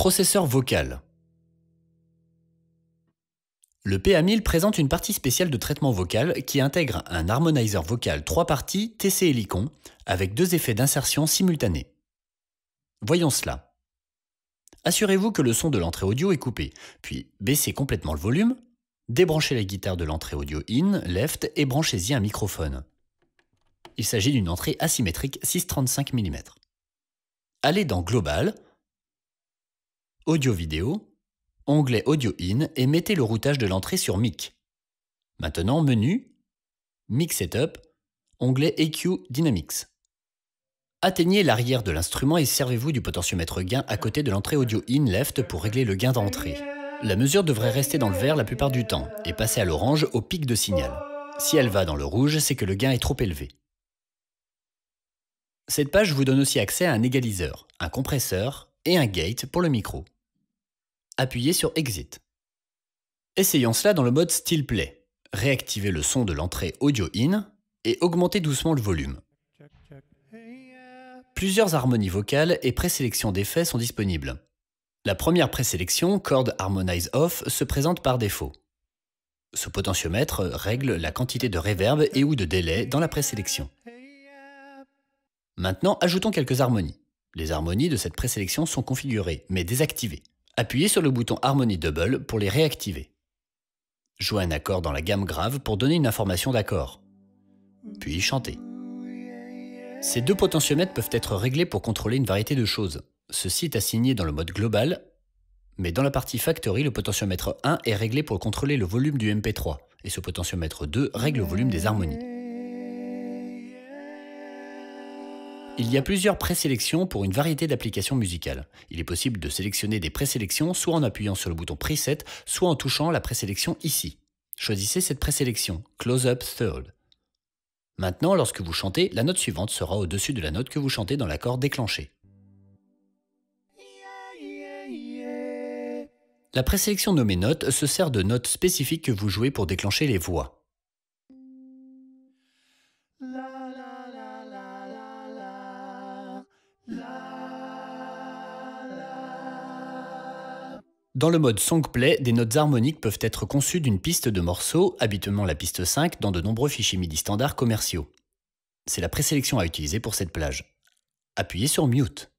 Processeur vocal. Le PA1000 présente une partie spéciale de traitement vocal qui intègre un harmonizer vocal 3 parties TC Helicon avec deux effets d'insertion simultanés. Voyons cela. Assurez-vous que le son de l'entrée audio est coupé, puis baissez complètement le volume, débranchez la guitare de l'entrée audio in, left et branchez-y un microphone. Il s'agit d'une entrée asymétrique 635 mm. Allez dans Global, Audio-vidéo, onglet Audio In et mettez le routage de l'entrée sur Mic. Maintenant, menu, Mic Setup, onglet EQ Dynamics. Atteignez l'arrière de l'instrument et servez-vous du potentiomètre gain à côté de l'entrée audio in left pour régler le gain d'entrée. La mesure devrait rester dans le vert la plupart du temps et passer à l'orange au pic de signal. Si elle va dans le rouge, c'est que le gain est trop élevé. Cette page vous donne aussi accès à un égaliseur, un compresseur et un gate pour le micro. Appuyez sur Exit. Essayons cela dans le mode Still Play. Réactivez le son de l'entrée audio in et augmentez doucement le volume. Plusieurs harmonies vocales et présélections d'effets sont disponibles. La première présélection, Chord Harmonize Off, se présente par défaut. Ce potentiomètre règle la quantité de reverb et ou de délai dans la présélection. Maintenant, ajoutons quelques harmonies. Les harmonies de cette présélection sont configurées, mais désactivées. Appuyez sur le bouton Harmonie Double pour les réactiver. Jouez un accord dans la gamme grave pour donner une information d'accord. Puis chantez. Ces deux potentiomètres peuvent être réglés pour contrôler une variété de choses. Ceci est assigné dans le mode global, mais dans la partie Factory, le potentiomètre 1 est réglé pour contrôler le volume du MP3, et ce potentiomètre 2 règle le volume des harmonies. Il y a plusieurs présélections pour une variété d'applications musicales. Il est possible de sélectionner des présélections soit en appuyant sur le bouton Preset, soit en touchant la présélection ici. Choisissez cette présélection, Close Up Third. Maintenant, lorsque vous chantez, la note suivante sera au-dessus de la note que vous chantez dans l'accord déclenché. La présélection nommée note se sert de notes spécifiques que vous jouez pour déclencher les voix. Dans le mode Songplay, des notes harmoniques peuvent être conçues d'une piste de morceaux, habituellement la piste 5, dans de nombreux fichiers MIDI standards commerciaux. C'est la présélection à utiliser pour cette plage. Appuyez sur Mute.